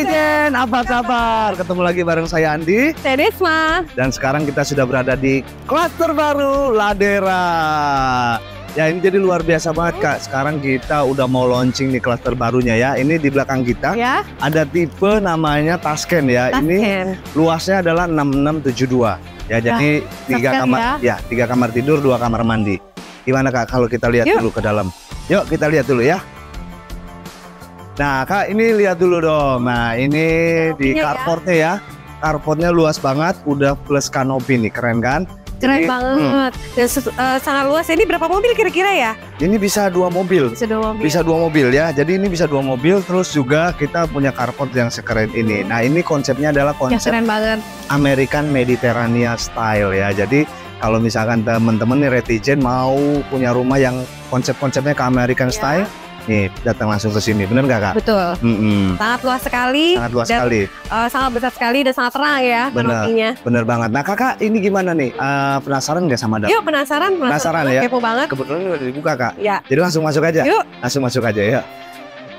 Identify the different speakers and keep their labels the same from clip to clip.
Speaker 1: apa kabar? Ketemu lagi bareng saya Andi
Speaker 2: Saya Desma.
Speaker 1: dan sekarang kita sudah berada di klaster baru Ladera. Ya ini jadi luar biasa banget kak. Sekarang kita udah mau launching di klaster barunya ya. Ini di belakang kita
Speaker 2: Ya,
Speaker 1: ada tipe namanya Tasken ya. Ini
Speaker 2: Tasken.
Speaker 1: luasnya adalah 6672. Ya jadi tiga kamar ya. tiga kamar tidur, dua kamar mandi. Gimana kak kalau kita lihat
Speaker 2: Yuk.
Speaker 1: dulu ke dalam? Yuk kita lihat dulu ya. Nah kak ini lihat dulu dong. Nah ini di
Speaker 2: Kanopinya ya.
Speaker 1: carportnya ya. Carportnya luas banget, udah plus kanopi nih, keren kan?
Speaker 2: Keren
Speaker 1: Jadi,
Speaker 2: banget. Dan se- eh, sangat luas. Ini berapa mobil kira-kira ya?
Speaker 1: Ini bisa dua mobil,
Speaker 2: Bisa dua mobil.
Speaker 1: bisa dua mobil ya. Jadi ini bisa dua mobil, terus juga kita punya carport yang sekeren ini. Nah ini konsepnya adalah
Speaker 2: Ya
Speaker 1: konsep
Speaker 2: keren banget.
Speaker 1: American Mediterranean style ya. Jadi kalau misalkan temen-temen nih retizen mau punya rumah yang konsep-konsepnya ke American
Speaker 2: Ya.
Speaker 1: style, nih datang langsung ke sini, bener nggak kak?
Speaker 2: Betul.
Speaker 1: Mm-mm.
Speaker 2: Sangat luas sekali.
Speaker 1: Sangat luas
Speaker 2: dan,
Speaker 1: sekali,
Speaker 2: eh, sangat besar sekali dan sangat terang ya
Speaker 1: Benar.
Speaker 2: kanopinya.
Speaker 1: bener banget. Nah kakak ini gimana nih? Eh, penasaran nggak sama dalam?
Speaker 2: Yuk penasaran?
Speaker 1: Penasaran
Speaker 2: banget,
Speaker 1: ya?
Speaker 2: Kepo banget.
Speaker 1: Kebetulan udah dibuka kak.
Speaker 2: Ya.
Speaker 1: Jadi langsung masuk aja.
Speaker 2: Yuk.
Speaker 1: Langsung masuk aja ya.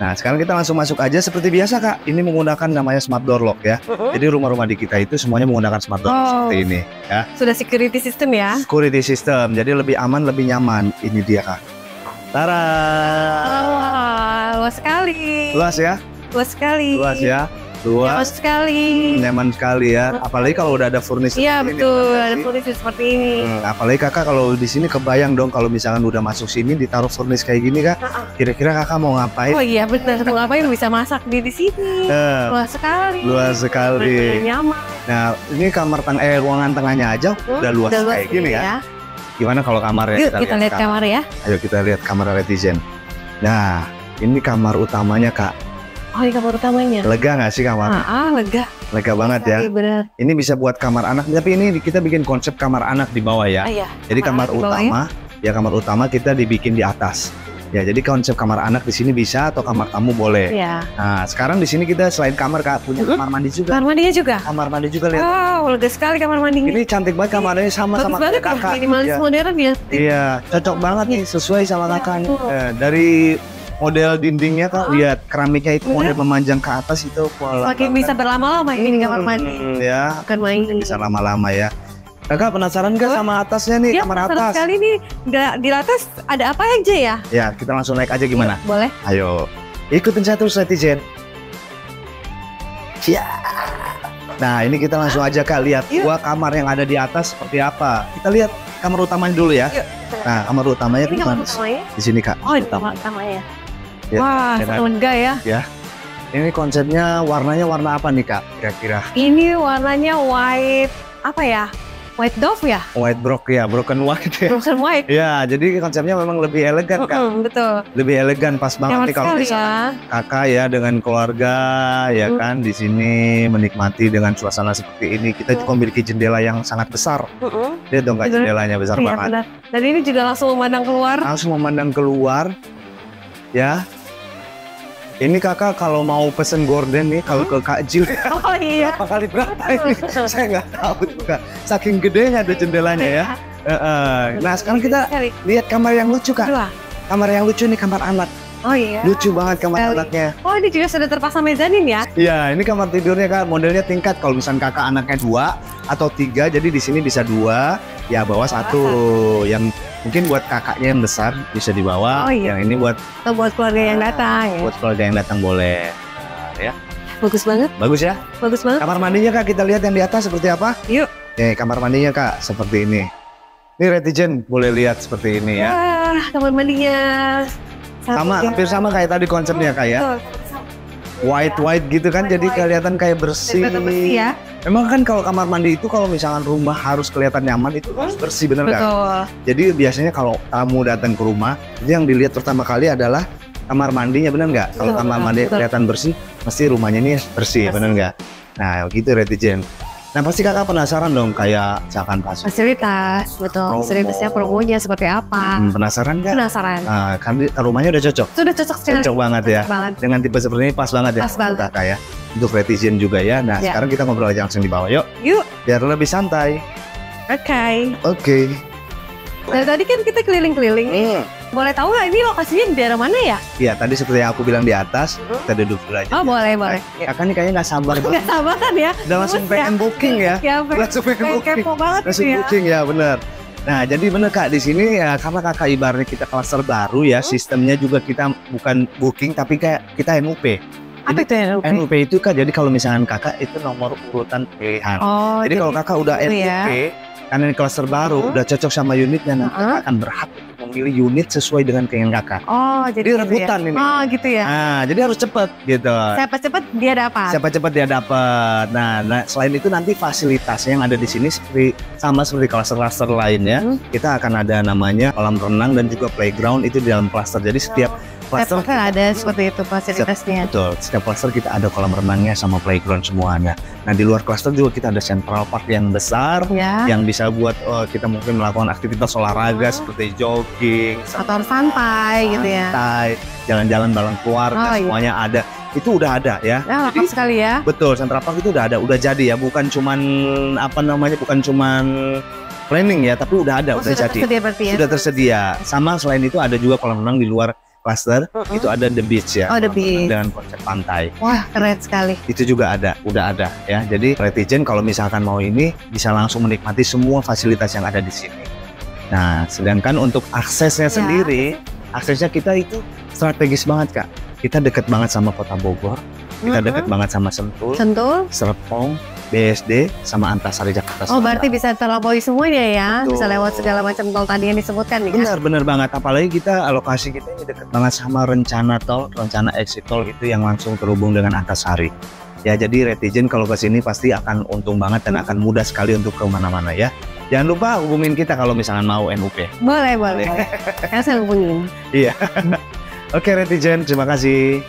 Speaker 1: Nah sekarang kita langsung masuk aja seperti biasa kak. Ini menggunakan namanya smart door lock ya.
Speaker 2: Mm-mm.
Speaker 1: Jadi rumah-rumah di kita itu semuanya menggunakan smart door lock
Speaker 2: Oh.
Speaker 1: seperti ini.
Speaker 2: Sudah security system ya.
Speaker 1: Security system, jadi lebih aman, lebih nyaman. Ini dia kak. Tara.
Speaker 2: Wah, luas sekali.
Speaker 1: Luas ya,
Speaker 2: Luas sekali.
Speaker 1: luas ya,
Speaker 2: Luas
Speaker 1: luas,
Speaker 2: sekali.
Speaker 1: nyaman sekali ya. Apalagi kalau udah ada furniture.
Speaker 2: Iya
Speaker 1: ini,
Speaker 2: betul, ada furniture seperti ini.
Speaker 1: Hmm, apalagi kakak kalau di sini kebayang dong kalau misalkan udah masuk sini ditaruh furnish kayak gini kak. Kira-kira kakak mau ngapain?
Speaker 2: Oh iya benar, mau ngapain bisa masak di di sini.
Speaker 1: Eh,
Speaker 2: Luas sekali.
Speaker 1: luas sekali.
Speaker 2: Nyaman.
Speaker 1: Nah ini kamar teng eh ruangan tengahnya aja udah luas kayak gini ya. Gimana kalau kamarnya
Speaker 2: Yuk kita lihat
Speaker 1: Kak?
Speaker 2: kamar ya.
Speaker 1: Ayo kita lihat kamar netizen. Nah ini kamar utamanya kak.
Speaker 2: Oh ini kamar utamanya.
Speaker 1: Lega nggak sih kamar?
Speaker 2: Ah, ah lega.
Speaker 1: Lega banget ya.
Speaker 2: Iya benar.
Speaker 1: Ini bisa buat kamar anak, tapi ini kita bikin konsep kamar anak di bawah ya.
Speaker 2: Ah, iya.
Speaker 1: Jadi kamar
Speaker 2: di bawah
Speaker 1: utama, ya kamar utama kita dibikin di atas. Ya, jadi konsep kamar anak di sini bisa atau kamar tamu boleh.
Speaker 2: Iya.
Speaker 1: Nah, sekarang di sini kita selain kamar Kak punya kamar mandi juga.
Speaker 2: Kamar mandinya juga.
Speaker 1: Kamar mandi juga lihat.
Speaker 2: Wow, lega sekali kamar mandinya.
Speaker 1: Ini cantik banget kamarnya sama
Speaker 2: Bagus
Speaker 1: sama
Speaker 2: banget ya,
Speaker 1: kakak.
Speaker 2: minimalis
Speaker 1: Iya.
Speaker 2: modern ya.
Speaker 1: Iya, cocok banget nih sesuai sama
Speaker 2: Iya,
Speaker 1: kakak
Speaker 2: betul.
Speaker 1: Eh, dari model dindingnya Kak,
Speaker 2: Ah.
Speaker 1: lihat keramiknya itu model memanjang ke atas itu pola.
Speaker 2: Makin bisa berlama-lama ini kamar mandi.
Speaker 1: Hmm, ya,
Speaker 2: Bukan main.
Speaker 1: bisa lama-lama ya. Kakak penasaran gak
Speaker 2: Oh.
Speaker 1: sama atasnya nih,
Speaker 2: Ya,
Speaker 1: kamar
Speaker 2: seru
Speaker 1: atas?
Speaker 2: sekali nih. Di- Di atas ada apa aja ya?
Speaker 1: Ya, kita langsung naik aja gimana?
Speaker 2: Boleh.
Speaker 1: Ayo, ikutin saya terus netizen. Ya. Nah, ini kita langsung aja Kak lihat
Speaker 2: Yuk.
Speaker 1: dua kamar yang ada di atas seperti apa. Kita lihat kamar utamanya dulu ya.
Speaker 2: Yuk.
Speaker 1: Nah, kamar utamanya di
Speaker 2: kamar
Speaker 1: mana?
Speaker 2: utamanya.
Speaker 1: Di sini Kak.
Speaker 2: Oh, kamar utamanya.
Speaker 1: Ya,
Speaker 2: Wah,
Speaker 1: ya
Speaker 2: sangat lega ya.
Speaker 1: Ini konsepnya warnanya warna apa nih Kak? Kira-kira
Speaker 2: Ini warnanya white apa ya? White dove ya?
Speaker 1: white brock ya, broken white ya.
Speaker 2: Broken white.
Speaker 1: Ya, jadi konsepnya memang lebih elegan Kak.
Speaker 2: Mm-mm, betul.
Speaker 1: Lebih elegan pas banget
Speaker 2: Nyaman
Speaker 1: nih kalau misalkan
Speaker 2: ya.
Speaker 1: kakak ya dengan keluarga ya
Speaker 2: Hmm.
Speaker 1: kan di sini menikmati dengan suasana seperti ini kita juga
Speaker 2: Hmm.
Speaker 1: memiliki jendela yang sangat besar
Speaker 2: Mm-mm.
Speaker 1: lihat dong kak jendelanya besar
Speaker 2: Iya,
Speaker 1: banget
Speaker 2: benar. Dan ini juga langsung memandang keluar.
Speaker 1: langsung memandang keluar ya ini kakak kalau mau pesen gorden nih kalau ke kak Jill
Speaker 2: Oh iya.
Speaker 1: apa kali berapa ini saya nggak tahu kak saking gedenya ada jendelanya ya eh. nah sekarang kita lihat kamar yang lucu kak
Speaker 2: Dua.
Speaker 1: kamar yang lucu nih kamar anak
Speaker 2: Oh iya.
Speaker 1: lucu banget kamar
Speaker 2: Sekali.
Speaker 1: anaknya
Speaker 2: Oh ini juga sudah terpasang mezanin ya?
Speaker 1: Iya, ini kamar tidurnya kak, modelnya tingkat. Kalau misalnya kakak anaknya dua atau tiga, jadi di sini bisa dua, ya bawa satu. Yang mungkin buat kakaknya yang besar bisa dibawa.
Speaker 2: Oh, iya.
Speaker 1: Yang ini buat
Speaker 2: Atau buat keluarga yang datang ya?
Speaker 1: buat keluarga yang datang boleh. Nah, ya,
Speaker 2: Bagus banget,
Speaker 1: bagus ya.
Speaker 2: bagus banget.
Speaker 1: Kamar mandinya kak, kita lihat yang di atas seperti apa?
Speaker 2: Yuk.
Speaker 1: Nih, kamar mandinya kak, seperti ini. Ini retizen boleh lihat seperti ini ya.
Speaker 2: Wah, kamar mandinya.
Speaker 1: Sama,
Speaker 2: ya.
Speaker 1: hampir sama kayak tadi konsepnya kak ya.
Speaker 2: Betul.
Speaker 1: White white gitu kan,
Speaker 2: White,
Speaker 1: jadi
Speaker 2: white.
Speaker 1: kelihatan kayak bersih.
Speaker 2: Bersih ya.
Speaker 1: Memang kan kalau kamar mandi itu kalau misalkan rumah harus kelihatan nyaman itu harus bersih bener?
Speaker 2: Betul.
Speaker 1: Jadi biasanya kalau tamu datang ke rumah, itu yang dilihat pertama kali adalah kamar mandinya bener nggak? Kalau kamar mandi
Speaker 2: betul.
Speaker 1: kelihatan bersih, mesti rumahnya ini bersih,
Speaker 2: Bersih.
Speaker 1: bener nggak? Nah gitu Retijen. Nah pasti kakak penasaran dong kayak misalkan pas
Speaker 2: Fasilitas, betul.
Speaker 1: Promo.
Speaker 2: Fasilitasnya promonya seperti apa?
Speaker 1: Hmm, penasaran nggak?
Speaker 2: Penasaran.
Speaker 1: Nah, kan rumahnya udah cocok,
Speaker 2: Sudah cocok sekali.
Speaker 1: cocok banget ya.
Speaker 2: banget.
Speaker 1: Dengan tipe seperti ini pas banget ya,
Speaker 2: Pas banget.
Speaker 1: kakak ya. Untuk Retizen juga ya. Nah
Speaker 2: Ya.
Speaker 1: sekarang kita ngobrol aja langsung di bawah yuk,
Speaker 2: Yuk,
Speaker 1: biar lebih santai.
Speaker 2: oke.
Speaker 1: Oke.
Speaker 2: Dari tadi kan kita keliling-keliling.
Speaker 1: Hmm.
Speaker 2: Boleh tahu nggak ini lokasinya di daerah mana ya?
Speaker 1: Iya, tadi seperti yang aku bilang di atas, kita duduk dulu aja.
Speaker 2: Oh boleh boleh.
Speaker 1: Kakak nih kayaknya nggak sabar banget.
Speaker 2: Nggak sabar kan ya?
Speaker 1: Udah langsung
Speaker 2: Terus ya.
Speaker 1: pengen booking ya.
Speaker 2: Ya pengen
Speaker 1: Langsung pengen
Speaker 2: pengen
Speaker 1: booking.
Speaker 2: kepo banget
Speaker 1: Langsung
Speaker 2: gitu ya.
Speaker 1: booking ya, bener. Nah, jadi bener kak di sini ya karena kakak ibaratnya kita klaster baru ya,
Speaker 2: Hmm.
Speaker 1: sistemnya juga kita bukan booking tapi kayak kita NUP.
Speaker 2: Apa itu ya? Rupi?
Speaker 1: NUP itu kak, jadi kalau misalkan kakak itu nomor urutan pilihan.
Speaker 2: Oh
Speaker 1: jadi kalau kakak udah
Speaker 2: gitu
Speaker 1: NUP,
Speaker 2: ya.
Speaker 1: karena ini klaster baru,
Speaker 2: Hmm.
Speaker 1: udah cocok sama unitnya, nanti
Speaker 2: Heeh.
Speaker 1: kakak akan berhak memilih unit sesuai dengan keinginan kakak.
Speaker 2: Oh jadi
Speaker 1: Jadi
Speaker 2: gitu
Speaker 1: rebutan
Speaker 2: ya.
Speaker 1: ini.
Speaker 2: Oh gitu ya.
Speaker 1: Nah, jadi harus cepet gitu.
Speaker 2: Siapa cepet dia dapat.
Speaker 1: Siapa cepat dia dapat. Nah, nah, selain itu nanti fasilitas yang ada di sini seperti sama seperti klaster-klaster lainnya,
Speaker 2: Hmm.
Speaker 1: kita akan ada namanya kolam renang dan juga playground itu di dalam klaster. Jadi setiap
Speaker 2: Siapa kan ada seperti itu fasilitasnya.
Speaker 1: betul, setiap klaster kita ada kolam renangnya sama playground semuanya. Nah, di luar klaster juga kita ada central park yang besar
Speaker 2: Ya.
Speaker 1: yang bisa buat oh, kita mungkin melakukan aktivitas olahraga
Speaker 2: Oh.
Speaker 1: seperti jogging,
Speaker 2: Atau santai gitu ya.
Speaker 1: santai, jalan-jalan bareng keluarga,
Speaker 2: Oh, iya.
Speaker 1: semuanya ada. Itu udah ada ya.
Speaker 2: Ya lengkap sekali ya.
Speaker 1: Betul, Central Park itu udah ada, udah jadi ya, bukan cuman apa namanya, bukan cuman planning ya, tapi udah ada,
Speaker 2: Oh,
Speaker 1: udah
Speaker 2: sudah
Speaker 1: jadi,
Speaker 2: tersedia berarti ya.
Speaker 1: sudah tersedia. Sama selain itu ada juga kolam renang di luar cluster, itu ada the beach ya,
Speaker 2: Oh, the beach.
Speaker 1: dengan konsep pantai.
Speaker 2: Wah keren sekali.
Speaker 1: Itu juga ada, udah ada ya. Jadi Retigen kalau misalkan mau ini bisa langsung menikmati semua fasilitas yang ada di sini. Nah, sedangkan untuk aksesnya
Speaker 2: Ya,
Speaker 1: sendiri, aksesnya kita itu strategis banget kak. Kita deket banget sama Kota Bogor, kita
Speaker 2: Mm-mm.
Speaker 1: deket banget sama Sentul,
Speaker 2: Sentul.
Speaker 1: Serpong, BSD, sama Antasari Jakarta
Speaker 2: Oh berarti bisa terlampaui semuanya ya.
Speaker 1: Betul.
Speaker 2: Bisa lewat segala macam tol tadi yang disebutkan nih. kan?
Speaker 1: Benar, benar banget. Apalagi kita alokasi kita ini dekat banget sama rencana tol, rencana exit tol itu yang langsung terhubung dengan Antasari. Ya, jadi Retigen kalau ke sini pasti akan untung banget dan akan mudah sekali untuk ke mana-mana ya. Jangan lupa hubungin kita kalau misalkan mau NUP.
Speaker 2: Boleh boleh. boleh. Kan saya hubungin.
Speaker 1: Oke Retigen, terima kasih.